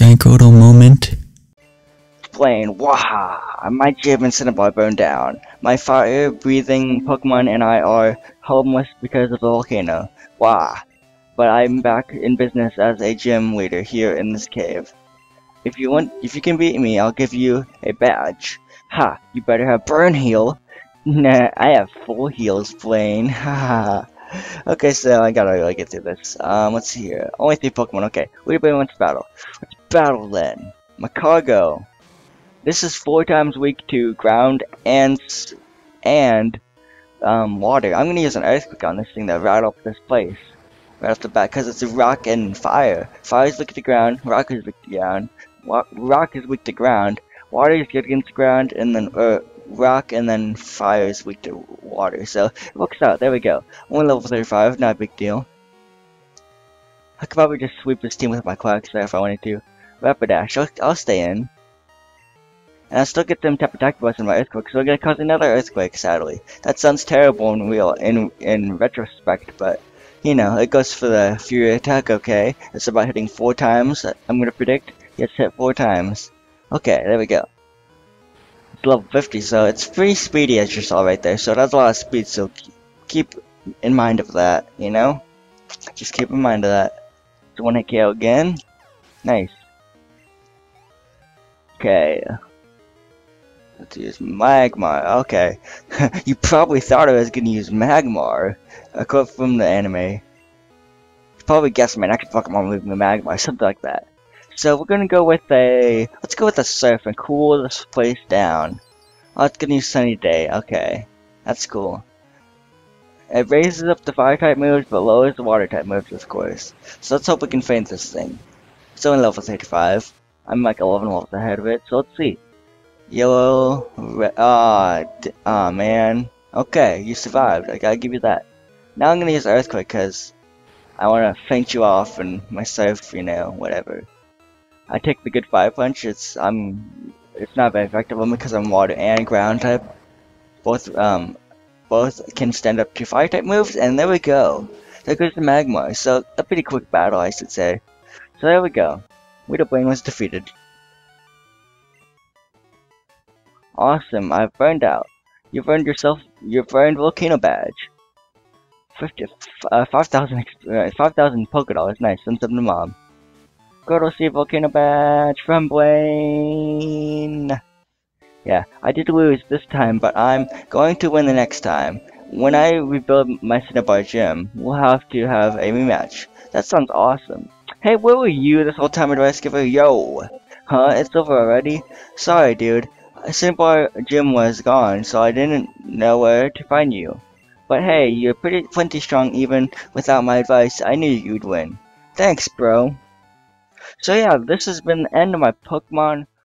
Jankodo moment. Explain. Waha! My gym and Cinnabar burned down. My fire-breathing Pokemon and I are homeless because of the volcano. Wah! But I'm back in business as a gym leader here in this cave. If you want, if you can beat me, I'll give you a badge. Ha! You better have burn heal. Nah, I have full heals, Blaine. Ha Okay, so I gotta really get through this. Um, let's see here. Only three Pokemon. Okay, we wants to battle. Let's battle then. Magcargo. This is four times weak to ground and and um, water. I'm gonna use an earthquake on this thing that right off this place, right off the bat, because it's a rock and fire. Fire is weak to the ground. Rock is weak to ground. Rock is weak to ground. Water is good against ground, and then uh, rock and then fire is weak to water. So it works out. There we go. Only level 35, not a big deal. I could probably just sweep this team with my Quagsire if I wanted to. Rapidash, I'll, I'll stay in. And I'll still get them tap attack bust in my earthquake, so I'm gonna cause another earthquake, sadly. That sounds terrible in real in in retrospect, but you know, it goes for the Fury attack, okay? It's about hitting four times. I'm gonna predict. Gets hit four times. Okay, there we go level 50, so it's pretty speedy as you saw right there. So that's a lot of speed, so keep in mind of that, you know? Just keep in mind of that. So one hit KO again. Nice. Okay. Let's use Magmar. Okay. you probably thought I was gonna use Magmar. A quote from the anime. You probably guessed my next Pokemon moving the Magmar, something like that. So we're gonna go with a, let's go with a surf and cool this place down. Oh, it's gonna use sunny day, okay. That's cool. It raises up the fire type moves, but lowers the water type moves, of course. So let's hope we can faint this thing. So in level 35. I'm like 11 levels ahead of it, so let's see. Yellow, red, ah, oh, oh, man. Okay, you survived, I gotta give you that. Now I'm gonna use Earthquake, because I wanna faint you off and my surf, you know, whatever. I take the good fire punch. It's I'm it's not very effective only because I'm water and ground type. Both um both can stand up to fire type moves, and there we go. There goes the Magmar. So a pretty quick battle, I should say. So there we go. Widowbane was defeated. Awesome, I've burned out. You've earned yourself your burned volcano badge. 50, uh, 5,000 uh, 5,000 Poké Dollars, nice, send some to mom. Go to see Volcano Badge from Blaine. Yeah, I did lose this time, but I'm going to win the next time. When I rebuild my Cinnabar gym, we'll have to have a rematch. That sounds awesome. Hey, where were you this whole time, Advice Giver? Yo! Huh? It's over already? Sorry, dude. Simple gym was gone, so I didn't know where to find you. But hey, you're pretty plenty strong even without my advice. I knew you'd win. Thanks, bro. So yeah, this has been the end of my Pokemon